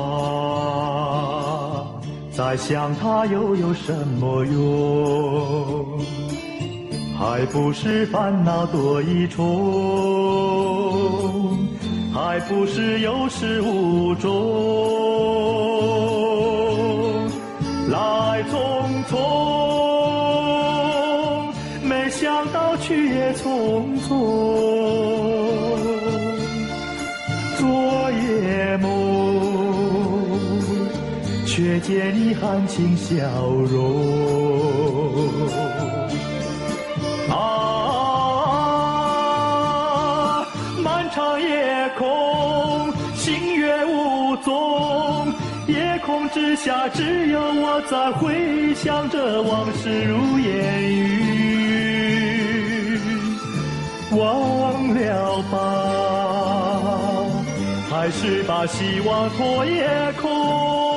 啊再想他又有什么用还不是烦恼多一重还不是有始无终来匆匆没想到去也匆匆。却见你含情笑容。啊，漫长夜空，星月无踪，夜空之下只有我在回想着往事如烟云。忘了吧，还是把希望托夜空。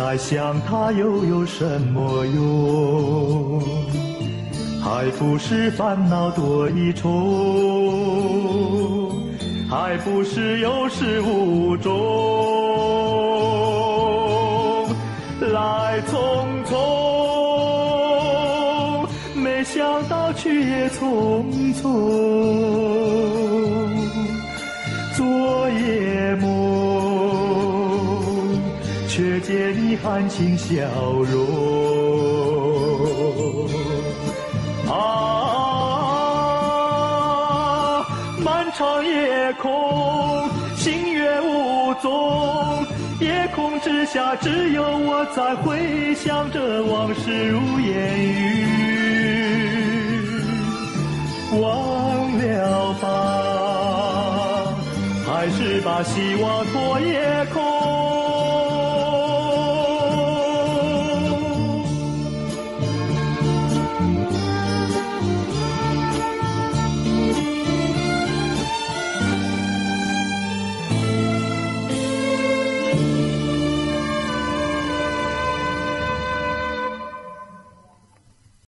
再想他又有什么用？还不是烦恼多一重，还不是有始无终。来匆匆，没想到去也匆匆。见你含情笑容。啊，漫长夜空，星月无踪，夜空之下只有我在回想着往事如烟云。忘了吧。还是把希望托夜空。